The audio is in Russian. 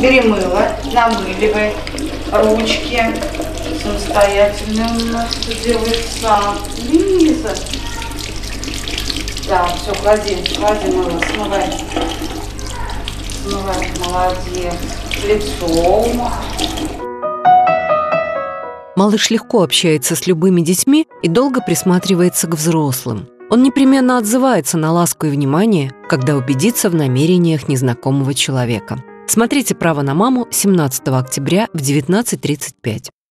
Перемыла, намыливает ручки. Самостоятельно у нас это делает сам. Лиза. Да, все, клади, клади, мыло, смывай. Смывай, молодец. Лицо Малыш легко общается с любыми детьми и долго присматривается к взрослым. Он непременно отзывается на ласку и внимание, когда убедится в намерениях незнакомого человека. Смотрите «Право на маму» 17 октября в 19.35.